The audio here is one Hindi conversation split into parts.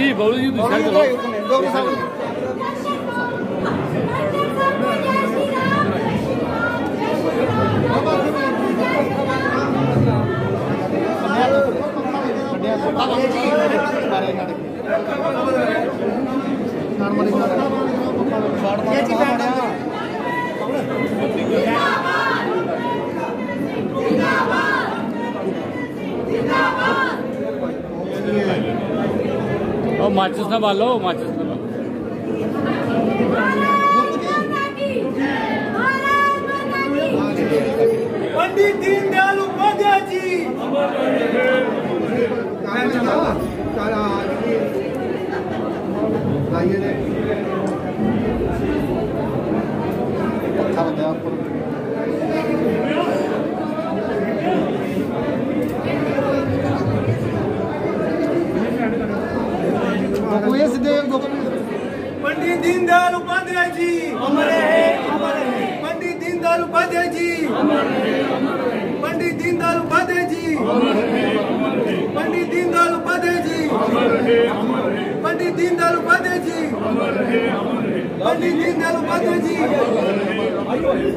বৌদি বৌদি দুই সাইড তার মানে माचिस ना बालो माचिस ना बालो। दीनदयाल उपाध्याय जी। अमर है अमर है पंडित दीनदयाल उपाध्याय जी। अमर है अमर है पंडित दीनदयाल उपाध्याय जी। अमर है अमर है पंडित दीनदयाल उपाध्याय जी। अमर है अमर है पंडित दीनदयाल उपाध्याय जी। अमर है अमर है पंडित दीनदयाल उपाध्याय जी।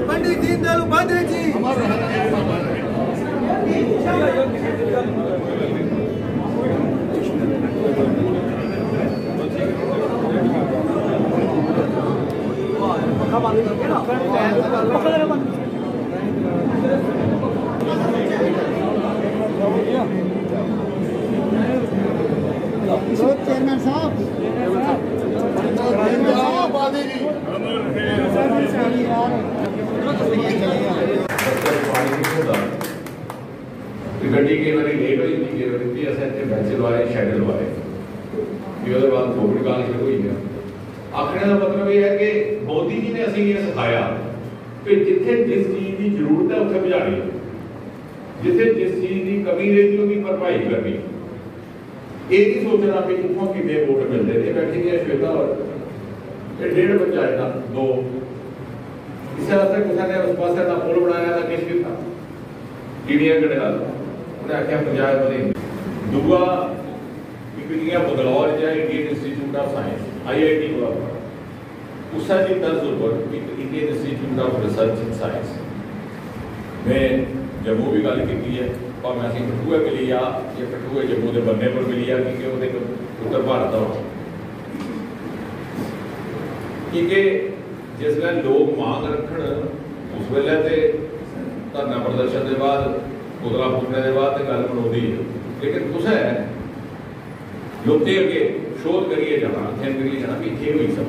पंडित दीनदयाल उपाध्याय जी। अमर है अमर है चेयरमैन साहब गड्डी केईं बारी लेट होई जंदी, केईं बारी असें इत्थै बैच लोआए शैडल लोआए फ्ही ओह्दे बाद कोविड काल शुरू होई गेआ ਆਖਣੇ ਦਾ ਮਤਲਬ ਇਹ ਹੈ ਕਿ ਮੋਦੀ ਜੀ ਨੇ ਅਸੀਂ ਇਹ ਸਿਖਾਇਆ ਕਿ ਜਿੱਥੇ ਜਿਸ ਚੀਜ਼ ਦੀ ਜ਼ਰੂਰਤ ਹੈ ਉੱਥੇ ਭਜਾਣੀ ਜਿੱਥੇ ਜਿਸ ਚੀਜ਼ ਦੀ ਕਮੀ ਰਹੀ ਉਹਦੀ ਭਰਪਾਈ ਕਰਨੀ ਇਹ ਨਹੀਂ ਸੋਚਣਾ ਵੀ ਕਿੱਥੋਂ ਕਿਵੇਂ ਵੋਟ ਮਿਲਦੇ ਨੇ ਬੈਠੀ ਹੈ ਸ਼ਵੇਤਾ ਔਰ ਇਹ ਡੇਢ ਬੱਚਾ ਇਹਦਾ ਦੋ ਇਸੇ ਤਰ੍ਹਾਂ ਕਿਸੇ ਨੇ ਉਸ ਪਾਸੇ ਦਾ ਪੁਲ ਬਣਾਇਆ ਤਾਂ ਕਿਸ ਕੀਤਾ ਕਿਹੜੀਆਂ ਗੜਿਆ ਉਹਨੇ ਆਖਿਆ ਪੰਜਾਬ ਦੇ ਦੂਆ ਕਿਹੜੀਆਂ ਬਦਲੌਰ ਜਾਂ Indian institute of science IIT Colombo, Usadi Tazurban with Indian Institute of Research in Science. मैं जम्मू भी गल की है और मैं असें कठुए मिली आ या कठुए जम्मू के बन्ने पर मिली आ क्योंकि वह उत्तर भारत क्योंकि जिस वे लोग मांग रख उस वेले तो धरना प्रदर्शन के बाद पुतला फूकने के बाद तो गल है लेकिन तुसें योग्य शोध करिए जाना अध्ययन करिए जाना भी इतने हुई सब।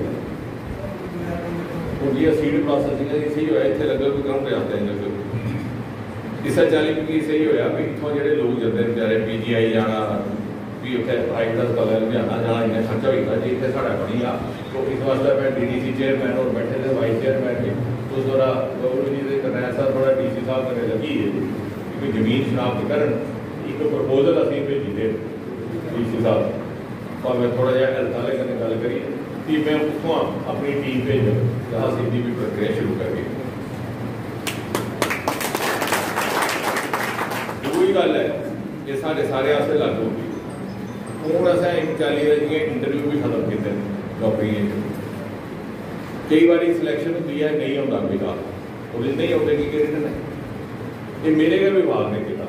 और ये सीड प्रोसेसिंग है, इसी होया इथे लगभग ग्राउंड जाते हैं लगभग इस चाली क्योंकि सही होया भी इतों जेडे लोग जाते हैं, बेचारे पी जी आई जाना, भी उसे हाइट का कलर लुधियाना जाना, इन्हें खर्चा होगा जी इतने साढ़ा बनी आ। तो इस वास्ते मैं डी डी सी चेयरमैन और बैठे थे वाइस चेयरमैन ने तो थोड़ा गौरव जी से करना ऐसा थोड़ा डी सी साहब करने लगी है। क्योंकि ज़मीन शनाख्त कर एक प्रपोजल असं भेजी थे डी सी साहब। ਸ਼ਨਾਖਤ ਕਰਨ ਇੱਕ ਪ੍ਰਪੋਜ਼ਲ ਅਸੀਂ ਭੇਜੀ ਦੇ ਡੀਸੀ ਸਾਹਿਬ ਪਰ ਮੈਂ ਥੋੜਾ ਜਿਹਾ ਹੈਲਥ ਵਾਲੇ ਕਨੇ ਗੱਲ ਕਰੀ ਕਿ ਮੈਂ ਉੱਥੋਂ ਆਪਣੀ ਟੀਮ ਭੇਜ ਜਹਾਂ ਸਿੱਧੀ ਵੀ ਪ੍ਰਕਿਰਿਆ ਸ਼ੁਰੂ ਕਰ ਗਈ ਦੂਜੀ ਗੱਲ ਹੈ ਇਹ ਸਾਡੇ ਸਾਰੇ ਵਾਸਤੇ ਲਾਗੂ ਹੋਈ ਹੁਣ ਅਸਾਂ ਇੱਕ ਚਾਲੀ ਦਾ ਜਿਹੜੀਆਂ ਇੰਟਰਵਿਊ ਵੀ ਖਤਮ ਕੀਤੇ ਨੇ ਨੌਕਰੀ ਦੇ ਕਈ ਵਾਰੀ ਸਿਲੈਕਸ਼ਨ ਹੁੰਦੀ ਹੈ ਨਹੀਂ ਆਉਂਦਾ ਵਿਭਾਗ ਉਹਦੇ ਨਹੀਂ ਆਉਂਦੇ ਕੀ ਕਰੇ ਨੇ ਇਹ ਮੇਰੇ ਕੇ ਵਿਭਾਗ ਨੇ ਕੀਤਾ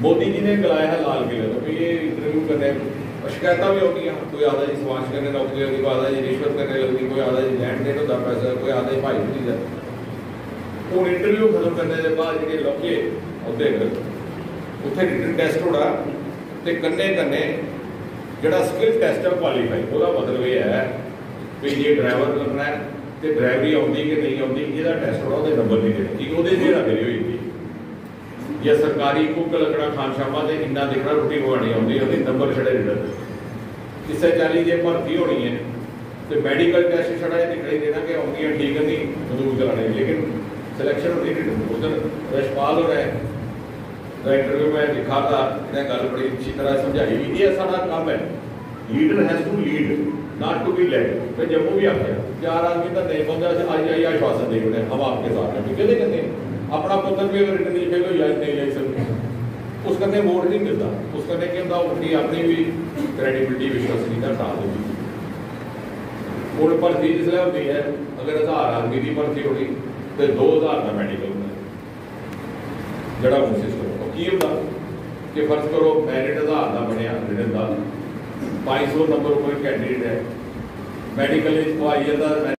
ਮੋਦੀ ਜੀ ਨੇ ਗਲਾਇਆ ਹੈ ਲਾਲ ਕਿਲੇ ਤੋਂ ਵੀ ਇਹ ਇੰਟਰਵਿਊ ਕਰਨੇ ਸ਼ਿਕਾਇਤਾਂ ਵੀ ਆਉਂਦੀਆਂ ਕੋਈ ਆਦਾ ਜੀ ਸਵਾਸ਼ ਕਰਨੇ ਨੌਕਰੀ ਦੀ ਕੋਈ ਆਦਾ ਜੀ ਰਿਸ਼ਵਤ ਕਰਨੇ ਲੱਗਦੀ ਕੋਈ ਆਦਾ ਜੀ ਲੈਂਡ ਦੇਣ ਦਾ ਪੈਸਾ, ਕੋਈ ਆਦਾ ਜੀ ਭਾਈ ਜੀ ਦਾ। ਹੁਣ ਇੰਟਰਵਿਊ ਖਤਮ ਕਰਨ ਦੇ ਬਾਅਦ ਜਿਹੜੇ ਲੋਕੇ ਆਉਂਦੇ ਉੱਥੇ ਰਿਟਨ ਟੈਸਟ ਹੋਣਾ ਤੇ ਕੰਨੇ ਕੰਨੇ ਜਿਹੜਾ ਸਕਿੱਲ ਟੈਸਟ ਹੈ ਕੁਆਲੀਫਾਈ ਉਹਦਾ ਮਤਲਬ ਇਹ ਹੈ ਵੀ ਜੇ ਡਰਾਈਵਰ ਕਰਨਾ ਹੈ ਤੇ ਡਰਾਈਵਰੀ ਆਉਂਦੀ ਕਿ ਨਹੀਂ ਆਉਂਦੀ, ਇਹਦਾ ਟੈਸਟ ਹੋਣਾ, ਉਹਦੇ ਨੰਬਰ ਨਹੀਂ ਦੇਣੇ। ਕਿ ਉਹਦੇ ਜਿਹੜਾ ਦੇਣੀ ਹੋਈ ਸੀ ਜਾਂ ਸਰਕਾਰੀ ਕੁੱਕ ਲੱਗਣਾ ਖਾਨ ਸ਼ਾਮਾ ਤੇ ਇੰਨਾ ਦੇਖਣਾ ਰੋਟੀ ਖਵਾਣੀ ਆਉਂਦੀ ਉਹਦੇ ਨੰਬਰ ਛੜੇ ਰਿਟਨ ਕਿਸੇ ਚਾਲੀ ਜੇ ਭਰਤੀ ਹੋਣੀ ਹੈ ਤੇ ਮੈਡੀਕਲ ਟੈਸਟ ਛੜਾ ਇਹ ਦਿਖਾਈ ਦੇਣਾ ਕਿ ਆਉਂਦੀਆਂ ਠੀਕ ਨਹੀਂ ਮਜ਼ਦੂਰ ਕਰਾਣੇ ਲੇਕਿਨ ਸਿਲੈਕਸ਼ਨ ਹੁੰਦੀ ਨਹੀਂ ਉਧਰ ਰਸ਼ਪਾਲ ਹੋ ਰਿਹਾ ਦਾ ਇੰਟਰਵਿਊ ਮੈਂ ਲਿਖਾ ਤਾ ਇਹਨੇ ਗੱਲ ਬੜੀ ਅੱਛੀ ਤਰ੍ਹਾਂ ਸਮਝਾਈ ਵੀ ਇਹ ਸਾਡਾ ਕੰਮ ਹੈ leader has to lead not to be led ਮੈਂ ਜੰਮੂ ਵੀ ਆਖਿਆ ਚਾਰ ਆਦਮੀ ਤਾਂ ਨਹੀਂ ਬੰਦਾ ਅੱਜ ਆਈ ਆਸ਼ਵਾਸਨ ਦੇ ਉਹਨੇ ਹਮ ਆਪਕੇ ਸਾਥ ਹੈ ਕਿਹਦੇ ਕਹਿੰਦੇ अपना पुत्र भी अगर रिटर्न नहीं फेल हो जाए नहीं ले सकते उस कन्ने वोट नहीं मिलता उस कन्ने केह् होंदा उनकी अपनी भी क्रेडिबिलिटी विश्वसनीयता ढाल होगी ਹੁਣ ਭਰਤੀ ਜਿਸਲੇ ਹੁੰਦੀ ਹੈ, ਅਗਰ 1000 ਆਦਮੀ ਦੀ ਭਰਤੀ ਹੋਣੀ ਤੇ 2000 ਦਾ ਮੈਡੀਕਲ ਹੁੰਦਾ। ਜਿਹੜਾ ਉਹ ਸਿਸਟਮ ਉਹ ਕੀ ਹੁੰਦਾ? ਕਿ ਫਰਜ਼ ਕਰੋ ਮੈਰਿਟ ਹਜ਼ਾਰ ਦਾ ਬਣਿਆ ਰਿਟਨ ਦਾ। 500 ਨੰਬਰ ਉੱਪਰ ਕੈਂਡੀਡੇਟ ਹੈ। ਮੈਡੀਕਲ ਵਿੱਚ ਉਹ ਆਈ ਜਾਂਦਾ